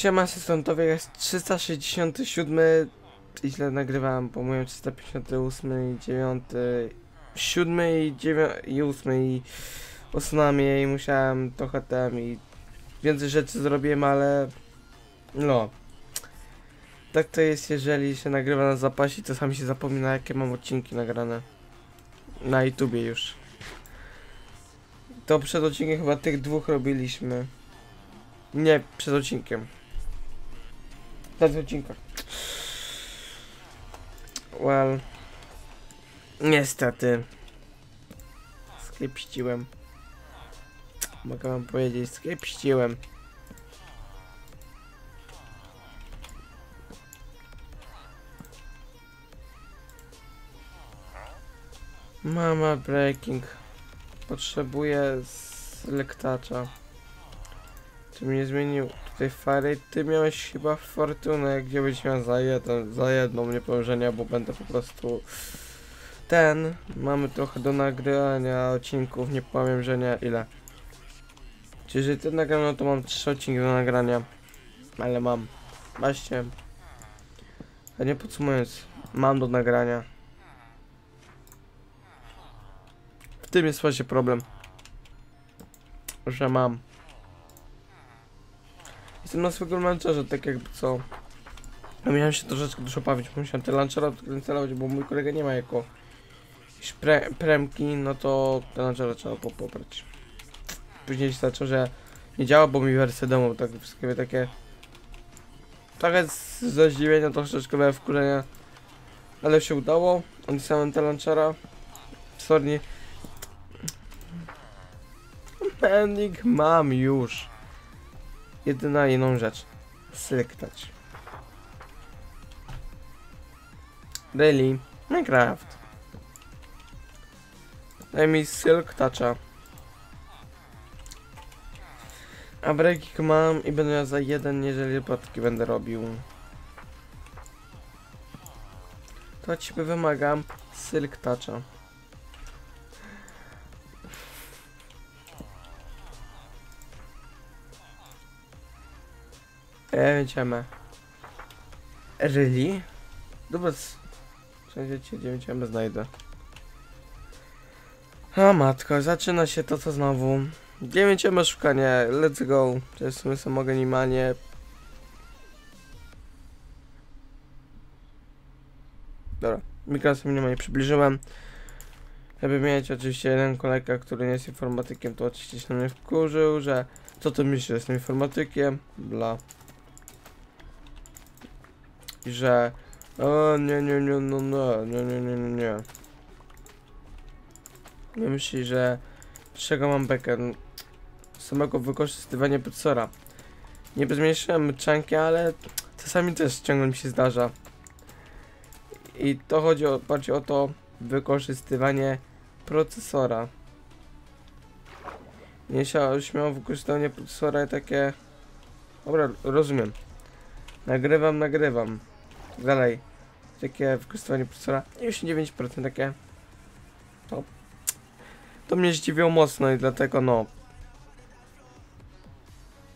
Siema asystentowie, jest 367 i źle nagrywałem, pomyliłem 358 i 9 7 i 9 i 8 i 8 i musiałem trochę tam i więcej rzeczy zrobiłem, ale no. Tak to jest jeżeli się nagrywa na zapasie, to sami się zapomina jakie mam odcinki nagrane na YouTubie już. To przed odcinkiem chyba tych dwóch robiliśmy. Nie, przed odcinkiem. Przed odcinkiem. Well. Niestety. Sklepściłem. Mogę wam powiedzieć, sklepściłem. Mama breaking. Potrzebuję lektacza. Ty mnie zmienił tutaj Fary, ty miałeś chyba fortunę, gdzie byś miał za, jeden, za jedną niepołożenia, bo będę po prostu ten, mamy trochę do nagrania odcinków, nie powiem, że nie, ile. Czyli jeżeli ty nagram, no to mam trzy odcinki do nagrania, ale mam, właśnie, a nie podsumując, mam do nagrania. W tym jest właśnie problem, że mam. Jestem na swego launcherze, tak jakby co. Ja miałem się troszeczkę dużo bawić, musiałem te launchera odkręcać, bo mój kolega nie ma jako pre, premki, no to te launchera trzeba pobrać. Później się zaczął, że nie działa, bo mi wersja demo, tak wszystkie takie trochę z, ze zdziwienia, troszeczkę we wkurzenia, ale się udało, odpisałem te launchera, sorry, Pending mam już jedyna jedną rzecz. Selektać. Really? Minecraft. Daj mi Silk Toucha. A breakik mam i będę miał za jeden, jeżeli wypadki będę robił. To ciebie wymagam Silk Toucha. Jedziemy. Really? Dobra, przejdziecie 9 znajdę. A matko, zaczyna się to co znowu. 9 szukanie, let's go. To jest w sumie samo minimalnie. Dobra, mikrofon minimalnie przybliżyłem. Żeby mieć oczywiście jeden kolega, który nie jest informatykiem, to oczywiście się na mnie wkurzył, że co ty myślisz, że jestem informatykiem, bla że o nie, nie, nie, no, no, nie, nie, nie, nie, nie. Nie myśli, że czego mam bekę? Samego wykorzystywania procesora. Nie zmniejszyłem myczanki, ale czasami też ciągle mi się zdarza. I to chodzi o, bardziej o to wykorzystywanie procesora. Nie śmiało wykorzystywanie procesora i takie... Dobra, rozumiem. Nagrywam, nagrywam dalej. Takie wykorzystywanie procesora. 99% takie. To, to mnie zdziwiło mocno i dlatego no.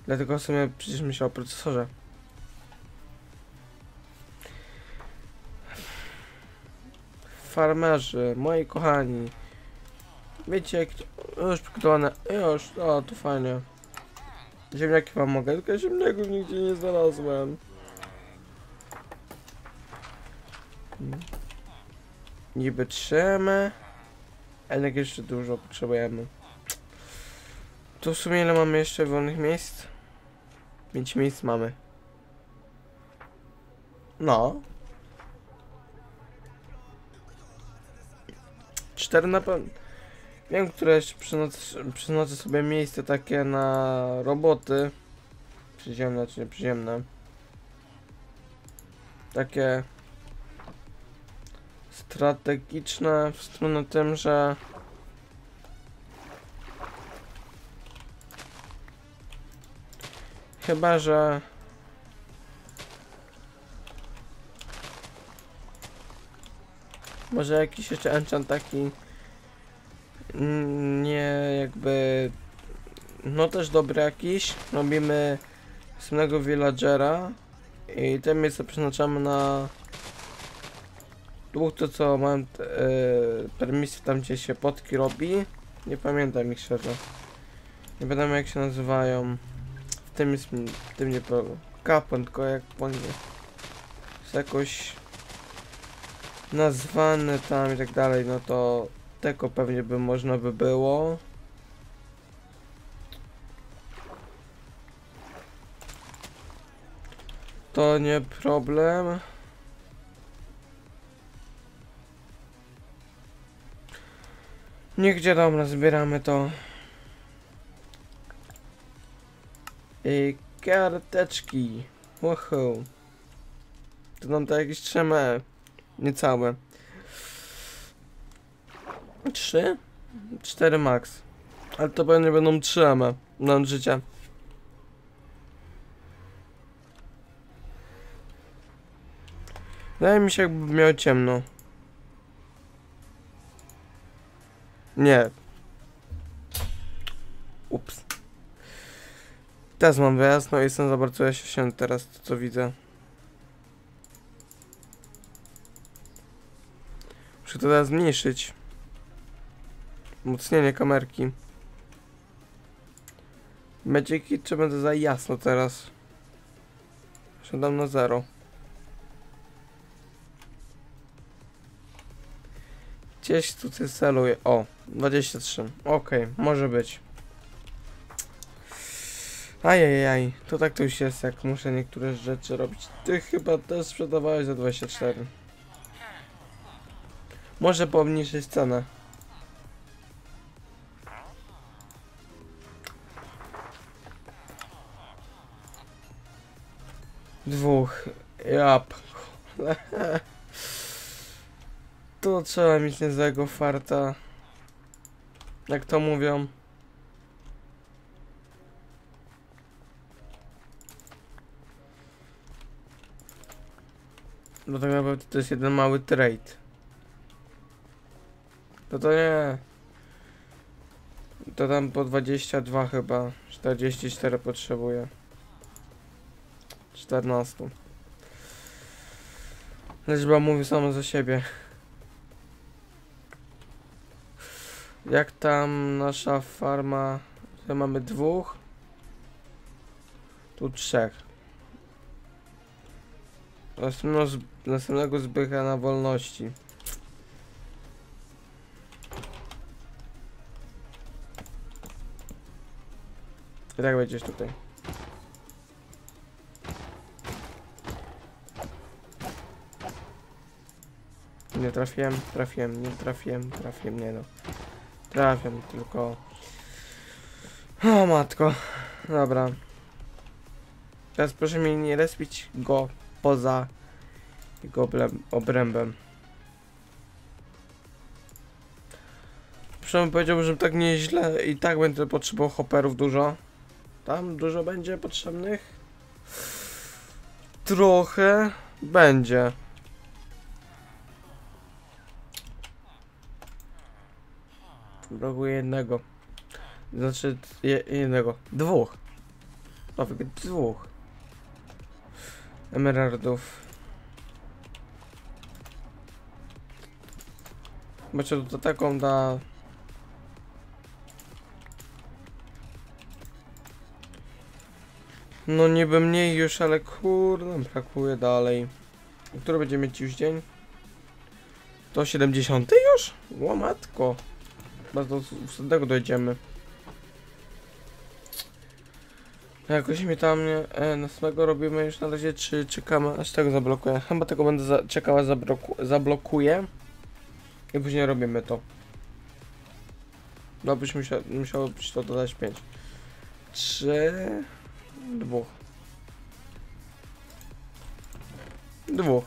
Dlatego sobie przecież myślał o procesorze. Farmerzy, moi kochani. Wiecie, jak już przygotowane. Już, o, to fajnie. Ziemniaki wam mogę, tylko ziemniaków nigdzie nie znalazłem. Niby trzemy. Ale jeszcze dużo potrzebujemy. To w sumie ile mamy jeszcze wolnych miejsc? 5 miejsc mamy. No. Cztery na pewno. Wiem, które jeszcze przynoszę sobie miejsce takie na roboty. Przyziemne czy nieprzyziemne. Takie strategiczne w stronę tym, że chyba, że może jakiś jeszcze enchant taki nie jakby no też dobry jakiś. Robimy następnego villagera i te miejsce przeznaczamy na dwóch to co mam e, permisję tam gdzie się potki robi. Nie pamiętam ich szczerze. Nie pamiętam jak się nazywają. W tym jest w tym nie powiem. Kapłan, tylko jak po nie. Jest jakoś nazwane tam i tak dalej, no to tego pewnie by można by było. To nie problem. Nigdzie dobra, zbieramy to. I karteczki. Wow. To nam to jakieś trzemy. Niecałe. Trzy? Cztery max. Ale to pewnie będą trzy ama. Mam życia. Wydaje mi się jakby miał ciemno. Nie. Ups. Teraz mam wyjazd, no i jestem za bardzo się teraz, to co widzę. Muszę to teraz zmniejszyć. Mocnienie kamerki. Będzie kit, czy będę za jasno teraz? Siadam na zero. Gdzieś tutaj celuję. O, 23. Okej, może być. Ajajaj, to tak to już jest, jak muszę niektóre rzeczy robić. Ty chyba też sprzedawałeś za 24. Może pomniejszyć cenę. Dwóch. Jap. To trzeba mieć niezłego farta. Jak to mówią. Bo tak naprawdę to jest jeden mały trade. No to nie. To tam po 22 chyba. 44 potrzebuję. 14. Liczba mówi samo za siebie. Jak tam nasza farma? Tutaj mamy dwóch. Tu trzech. Następno następnego zbycha na wolności. I tak będziesz tutaj. Nie trafiłem, trafiłem, nie trafiłem, trafiłem, nie no. Trafiam tylko. O matko. Dobra. Teraz proszę mnie nie respić go poza jego obrę- obrębem. Przynajmniej powiedziałbym, że tak nieźle i tak będę potrzebował hopperów dużo. Tam dużo będzie potrzebnych? Trochę będzie. Brakuje jednego. Znaczy je, jednego. Dwóch. Nawet dwóch. Emeraldów. Znaczy to taką da... No niby mniej już, ale kurde, brakuje dalej. Który będzie mieć już dzień? To 70 już? Łomatko. Chyba do tego dojdziemy. Jakoś mi tam nie... E, następnego robimy już na razie, czy czekamy aż tego zablokuję? Chyba tego będę za, czekała, zabloku, zablokuję. I później robimy to. No byś musiał, musiało być to dodać 5. 3... Dwóch. Dwóch.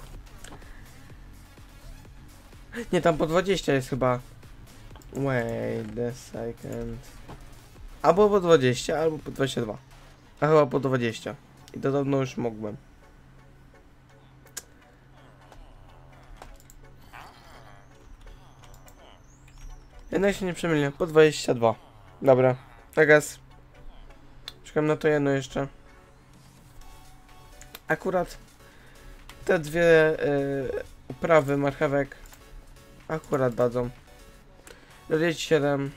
Nie, tam po 20 jest chyba. Wait a second. Albo po 20, albo po 22. A chyba po 20. I to dawno już mogłem. Jednak się nie przemyliłem. Po 22. Dobra. Tak jest. Czekam na to jedno jeszcze. akurat te dwie y, uprawy marchewek akurat dadzą 47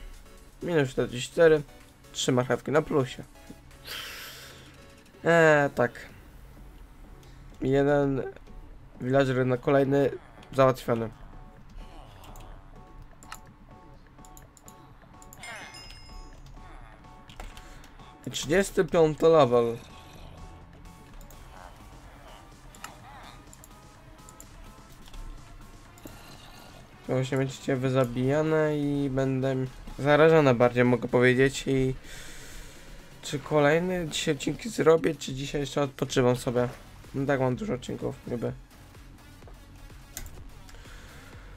minus 44 trzy marchewki na plusie. Eee, tak. Jeden villager na kolejny załatwiony. I 35 level. Właśnie będziecie wyzabijane i będę zarażone bardziej mogę powiedzieć i czy kolejny dzisiaj odcinki zrobię, czy dzisiaj jeszcze odpoczywam sobie. No tak mam dużo odcinków, niby.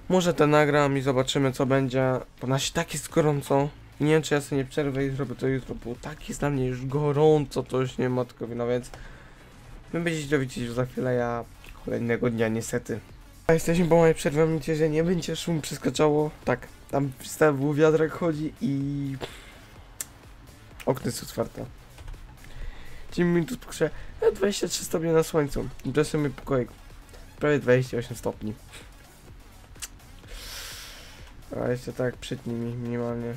Może te nagram i zobaczymy co będzie, bo na się tak jest gorąco. Nie wiem czy ja sobie nie przerwę i zrobię to jutro, bo tak jest dla mnie już gorąco, to już nie ma tylko wina, więc wy będziecie już za chwilę, ja kolejnego dnia niestety. A jesteśmy po mojej przerwie, mam nadzieję, że nie będzie szum przeskaczało. Tak, tam w wiatrak chodzi i okno jest otwarte. 10 minut pokrze, 23 stopnie na słońcu. Tymczasem mój pokoik prawie 28 stopni. A jeszcze tak przytnij mi minimalnie.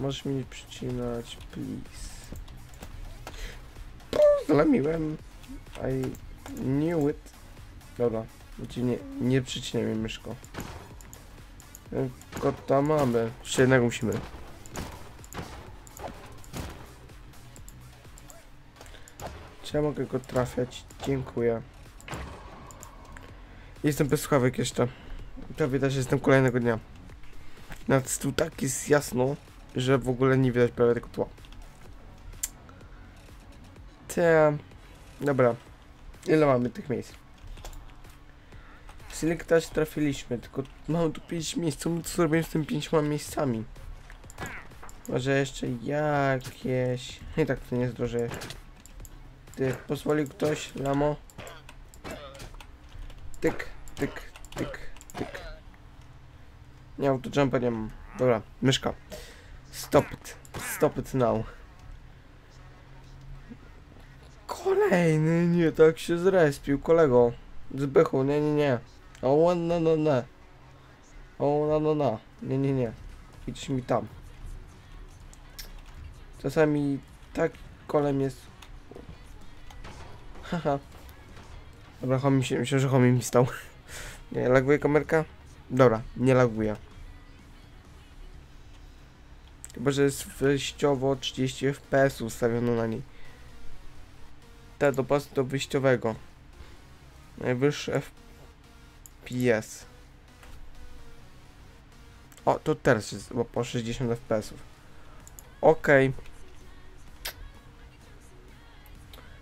Możesz mi przycinać, please. Zlamiłem. I knew it. Dobra, znaczy nie, nie przycinaj mi myszko. E, Kota mamy. Jeszcze jednego musimy. Czy ja mogę go trafiać? Dziękuję. Jestem bez słuchawek jeszcze. To widać, że jestem kolejnego dnia. Nawet tu tak jest jasno, że w ogóle nie widać prawie tego tła. Te... Dobra. Ile mamy tych miejsc? Select też trafiliśmy, tylko mamy tu 5 miejsc. Co zrobimy z tymi 5 miejscami? Może jeszcze jakieś... I tak to nie zdążę. Ty, pozwolił ktoś, Lamo? Tyk, tyk, tyk, tyk. Nie, autojumpa nie mam. Dobra, myszka. Stop it. Stop it now. Kolejny, nie, tak się zrespił, kolego. Zbychu, nie, nie, nie. O, no, no, no. O, no, no, no. Nie, nie, nie. Idź mi tam. Czasami tak kolem jest. Haha. Dobra, homie się, myślę, że homie mi stał. Nie, laguje kamerka? Dobra, nie laguje. Chyba, że jest wyjściowo 30 fps ustawiono na niej. Te do pasu do wyjściowego. Najwyższy FPS. O, to teraz jest po 60 fps. Okay.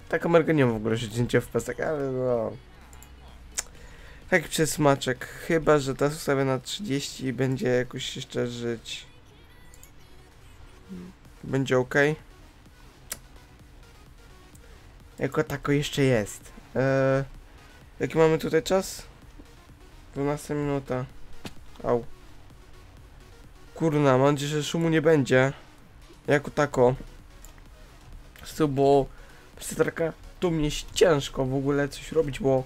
Ta kamerka nie ma w ogóle 60 fps, tak, ale no... Tak przez. Chyba, że ta ustawię na 30 i będzie jakoś jeszcze żyć. Będzie ok. Jako tako jeszcze jest. Eee, jaki mamy tutaj czas? 12 minuta. Au. Kurna, mam nadzieję, że szumu nie będzie. Jako tako. Co, bo taka tu mnie ciężko w ogóle coś robić, bo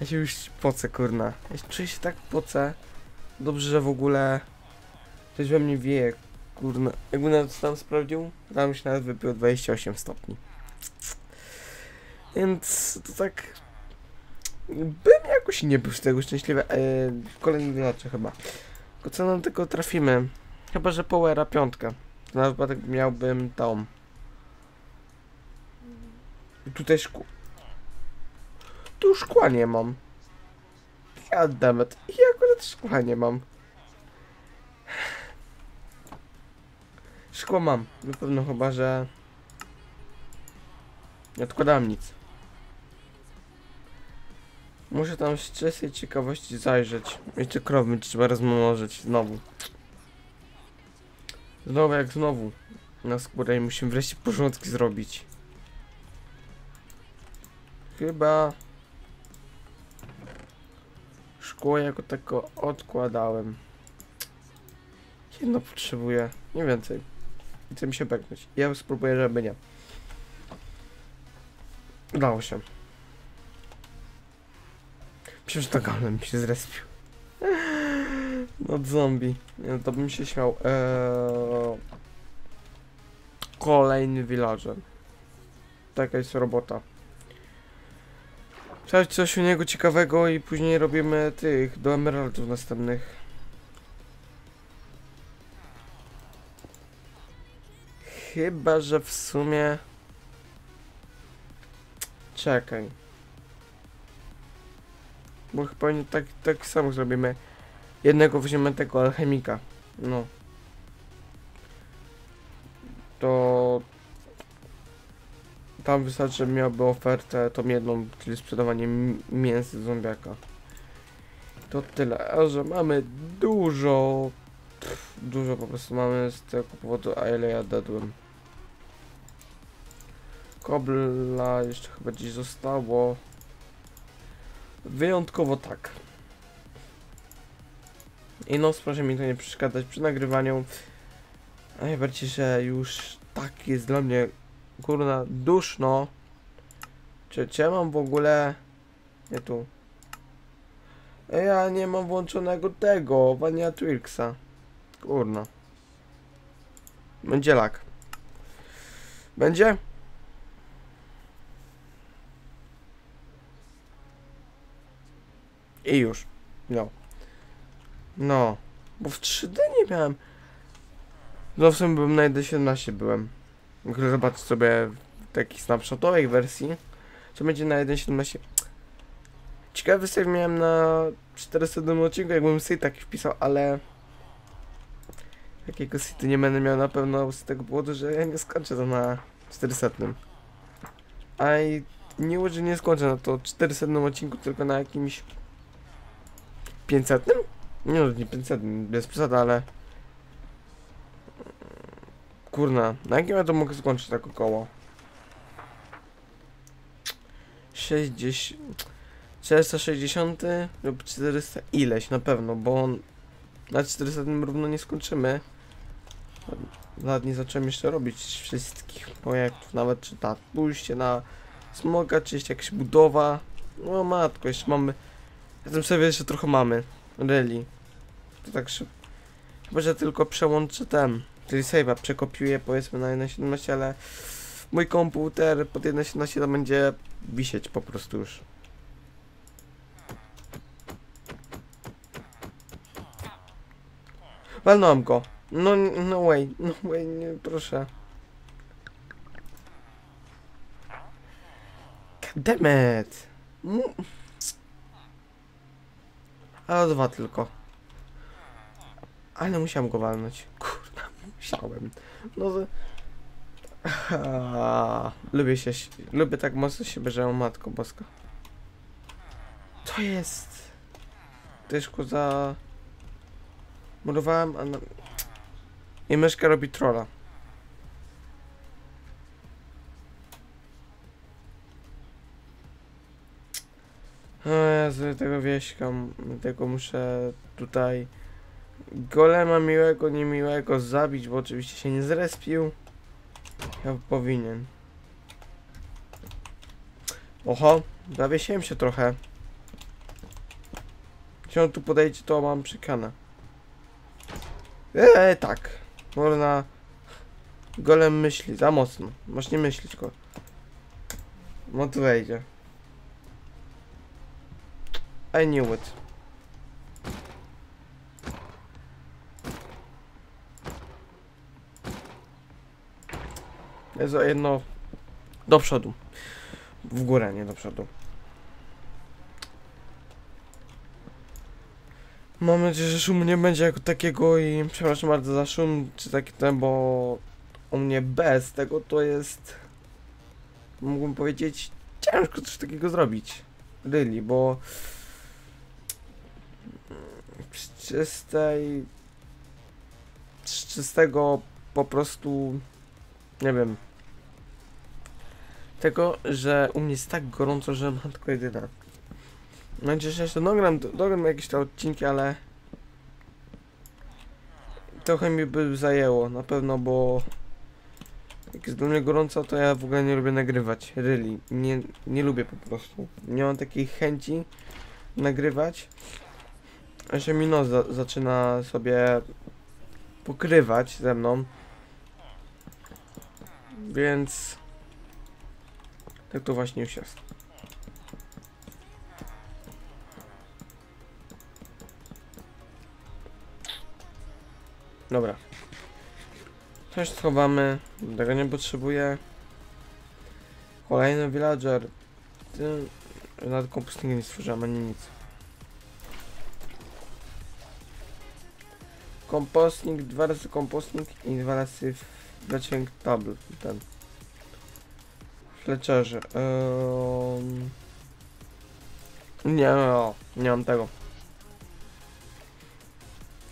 ja się już pocę, kurna. Ja czuję się tak pocę. Dobrze, że w ogóle coś we mnie wieje, kurna. Jakby nawet tam sprawdził, tam się nawet wypił 28 stopni. Więc to tak... Bym jakoś nie był z tego szczęśliwy. Eee, w kolejnym wyjacie chyba. Tylko co nam tylko trafimy? Chyba, że Powera piątkę. Na wypadek miałbym tą. I tutaj szkło. Tu szkła nie mam. Goddammit. I akurat szkła nie mam. Szkło mam. Na pewno chyba, że... Nie odkładam nic. Muszę tam z czystej ciekawości zajrzeć. Jeszcze krowy trzeba rozmnożyć znowu. Znowu jak znowu. Na skórę i musimy wreszcie porządki zrobić. Chyba... Szkło jako tako odkładałem. Jedno potrzebuję, nie więcej. I chcę mi się beknąć. Ja spróbuję, żeby nie. Udało się. Myślę, że to golem się zrespił. Od zombie. Nie, to bym się śmiał. Eee... Kolejny villager. Taka jest robota. Sprawdź coś u niego ciekawego i później robimy tych do emeraldów następnych. Chyba, że w sumie... Czekaj. Bo chyba nie tak, tak samo zrobimy. Jednego weźmiemy tego alchemika. No. To... Tam wystarczy, że miałby ofertę tą jedną, czyli sprzedawanie mięsa zombiaka. To tyle, a że mamy dużo... Pff, dużo po prostu mamy z tego powodu, a ile ja dadłem. Kobla jeszcze chyba gdzieś zostało. Wyjątkowo tak. I no, proszę mi to nie przeszkadzać przy nagrywaniu. A najbardziej, że już tak jest dla mnie kurna duszno. Czy, ja mam w ogóle... Nie tu. Ja nie mam włączonego tego, Vania Twilksa. Kurna. Będzie lak. Będzie? I już. No. No. Bo w 3D nie miałem. No w sumie byłem na 1.17 byłem. Mogę zobaczyć sobie w takiej snapshotowej wersji. Co będzie na 1.17. Ciekawy save miałem na 400 odcinku, jakbym sobie taki wpisał, ale... Jakiego site nie będę miał na pewno z tego powodu, że ja nie skończę to na 400. A i nie że nie skończę na to 400 odcinku, tylko na jakimś 500? Nie no, nie 500, bez przesady, ale... Kurna, na jakim ja to mogę skończyć tak około? 60... 460 lub 400 ileś na pewno, bo on na 400 równo nie skończymy. Nawet nie zacząłem jeszcze robić wszystkich projektów, nawet czy ta pójście na smoga, czy jeszcze jakaś budowa. No matko, jeszcze mamy... Ja tym sobie jeszcze trochę mamy. Really. To tak szybko. Chyba, że tylko przełączę ten. Czyli save'a przekopiuję powiedzmy na 1.17, ale mój komputer pod 1.17 to będzie wisieć po prostu już. Walnąłem go. No, no way, no way, nie, proszę. Goddammit. Ale dwa tylko. Ale musiałem go walnąć. Kurna, musiałem. No to... Lubię się, lubię tak mocno siebie, że matko boska. To jest... Też za... Murowałem, a. I myszka robi trolla. O Jezu, tego wieśkam, tego muszę tutaj golema miłego, niemiłego zabić, bo oczywiście się nie zrespił. Ja powinien. Oho, zawiesiłem się trochę. Jeśli on tu podejdzie, to mam przykana. Eee, tak. Można... Golem myśli, za mocno. Masz nie myśleć go. No tu wejdzie. I knew it. Jest jedno do przodu. W górę, nie do przodu. Mam nadzieję, że szumu nie będzie jako takiego i przepraszam bardzo za szum, czy taki ten, bo u mnie bez tego to jest, mógłbym powiedzieć, ciężko coś takiego zrobić. Really, bo z czystej, z czystego po prostu, nie wiem, tego, że u mnie jest tak gorąco, że matko jedyna. Mam że jeszcze dogram, dogram jakieś te odcinki, ale trochę mi by zajęło, na pewno, bo Jak jest dla mnie gorąco, to ja w ogóle nie lubię nagrywać. Really. Nie, nie lubię po prostu. Nie mam takiej chęci nagrywać. Że mi nos za zaczyna sobie pokrywać ze mną. Więc tak to właśnie już jest. Dobra. Coś schowamy. Tego nie potrzebuję. Kolejny villager. Nawet kompostnika nie stworzyłem ani nic. Kompostnik, dwa razy kompostnik i dwa razy fletching table. Ten. Fletcherze. Um... Nie, no, nie mam tego.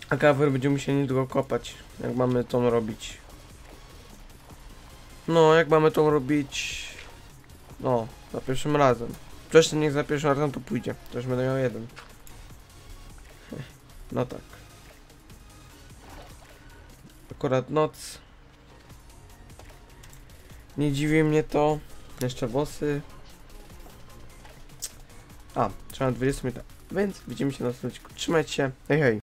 A cover będziemy musieli niedługo kopać, jak mamy to robić. No, jak mamy to robić... No, za pierwszym razem. Wcześniej niech za pierwszym razem to pójdzie. Też będę miał jeden. No tak. Akurat noc. Nie dziwi mnie to. Jeszcze włosy. A, trzeba 20 minut. Więc widzimy się na następnym. Trzymajcie się. Hej, hej.